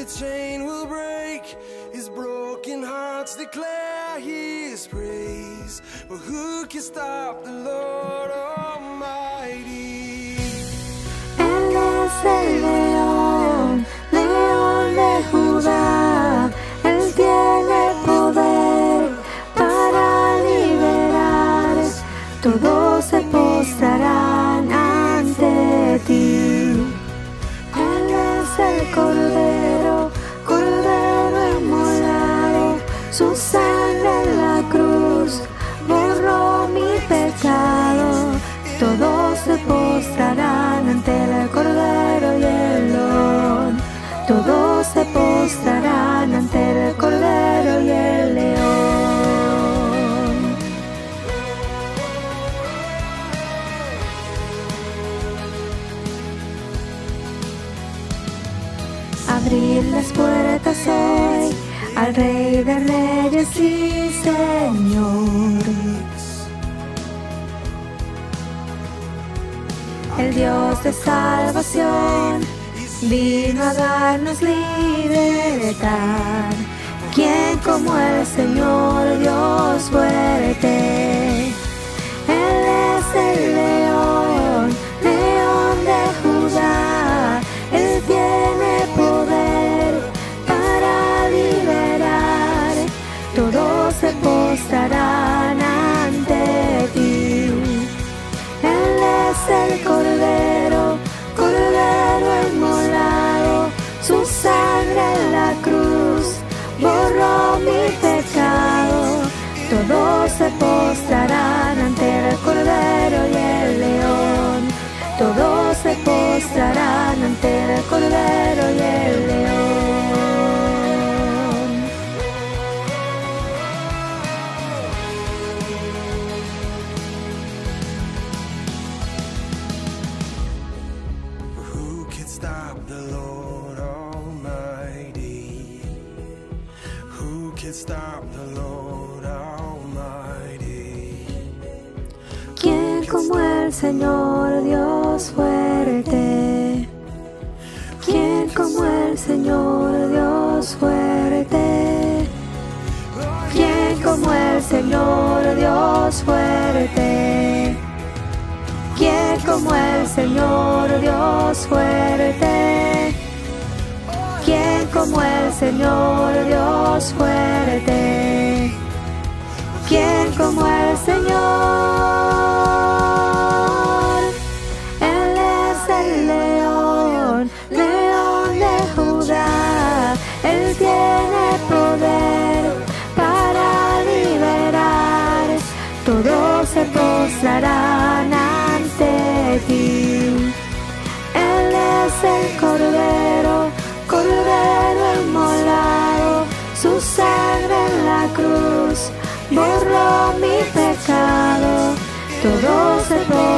every chain will break. His broken hearts declare his praise. But who can stop the Lord Almighty? Su sangre en la cruz borró mi pecado. Todos se postrarán ante el cordero y el león. Todos se postrarán ante el cordero y el león. Abrir las puertas hoy al Rey de Reyes Señor. El Dios de salvación vino a darnos libertad. ¿Quién como el Señor Dios fuerte? Todos se postrarán ante el cordero y el león. Todos se postrarán ante el cordero y el león. Who can stop the Lord Almighty? Who can stop the Lord Almighty? Como el Señor Dios fuerte? ¿Quién como el Señor Dios fuerte? ¿Quién como el Señor Dios fuerte? ¿Quién como el Señor Dios fuerte? ¿Quién como el Señor Dios fuerte? ¿Quién como el Señor? Se postrarán ante ti. Él es el cordero, cordero inmolado, su sangre en la cruz borró mi pecado. Todos se postrarán